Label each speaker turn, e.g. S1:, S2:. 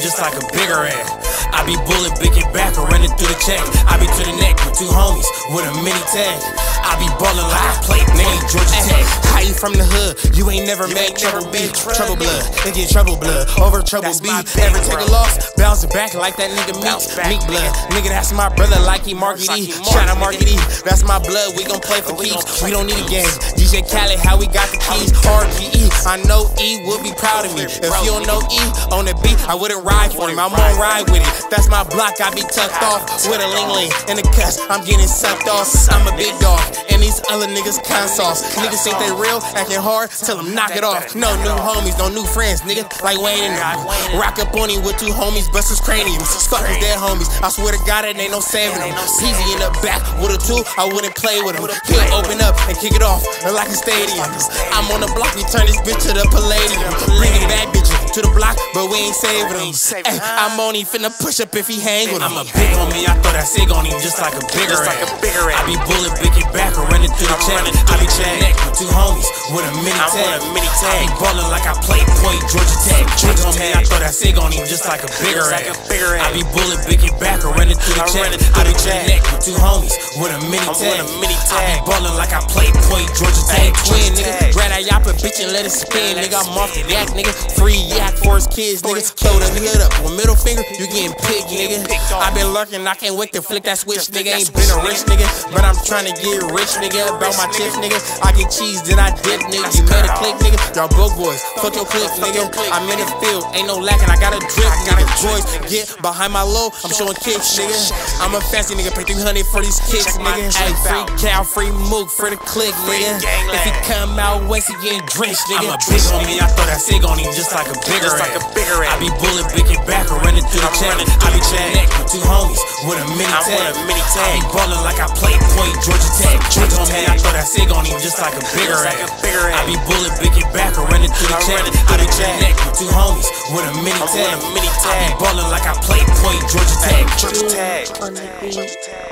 S1: just like a bigger ass. I be bullet big back or running through the check. I be to the neck with two homies with a mini tag. I be ballin' like I play nigga Georgia Tech. How you from the hood? You ain't never made trouble B. Trouble blood, they get trouble blood over trouble B. Ever take a loss? Bounce it back like that nigga Meek. Meek blood, nigga that's my brother like he Marky D. Shout out Marky D, that's my blood. We gon' play for keeps. We don't need a game. DJ Khaled, how we got the keys? RGE, I know E would be proud of me. If you don't know E on the beat, I wouldn't ride for him. I'm on ride with it. That's my block. I be tucked off with a ling ling in the cuss. I'm getting sucked off. I'm a big dog, and these other niggas consoles. Niggas think they real, acting hard. Tell them knock it off. No new homies, no new friends, nigga. Like Wayne and them. Rock up on him with two homies, bust his craniums. Fuck his dead homies. I swear to God, it ain't no saving them. Peasy in the back with a two, I wouldn't play with him. He'll open up and kick it off like a stadium. I'm on the block, we turn this bitch to the Palladium. Bringing bad bitches to the block, but we ain't saving. Ay, I'm only finna push up if he hang with him. I'm a big homie, I throw that sig on him just like a bigger
S2: Just like a bigger
S1: I be bullet big back or running through the check. I be to neck with two homies with a mini
S2: I'm
S1: tag.
S2: on a mini
S1: I be ballin' like I play point Georgia Tech.
S2: Georgia
S1: homie,
S2: Tech.
S1: I throw that sig on him just like a bigger
S2: Just like a bigger
S1: I be bullet big back or running through the
S2: I'm
S1: check. I be
S2: the
S1: to the
S2: check.
S1: neck with two homies with a mini
S2: I'm
S1: tag.
S2: a mini
S1: I be ballin' like I play point Georgia Tech. Twin nigga, grab that yappa bitch and let it spin, nigga. I'm off the yak, nigga. Free yak for his kids, nigga. Throw the hood up with middle finger, you getting picked, nigga. I been lurking, I can't wait to flick that switch, nigga. Ain't been a rich nigga, but I'm trying to get rich, nigga. About my chips, nigga. I get cheese, then I dip, nigga. You made a click, nigga. Y'all broke boys, fuck your click, nigga. I'm in the field, ain't no lacking, I got a drip, nigga. Boys, get behind my low, I'm showing kicks, nigga. I'm a fancy nigga, pay 300 for these kicks, nigga. Hey, free cow, free mook for the click, nigga. If he come out west, he getting drenched, nigga. I'm a big homie, I throw that sig on him just like a bigger
S2: Just like a bigger ass.
S1: I be bullet big back or running through the
S2: I'm
S1: check.
S2: running
S1: I be
S2: the
S1: to the
S2: check.
S1: neck with two homies with a mini
S2: I'm
S1: tag.
S2: on a mini
S1: I be ballin' like I play point Georgia Tech. Big homie, I throw that sig on him just like a bigger
S2: Just like a
S1: ass. I be bullet big back or running through the
S2: I'm
S1: check.
S2: running
S1: I be
S2: the
S1: to the
S2: check.
S1: neck with two homies with a mini
S2: I'm on
S1: tag.
S2: a mini
S1: I be ballin' like I play point Georgia Tech.
S2: Georgia Tag.
S3: on the beat.
S2: Tag.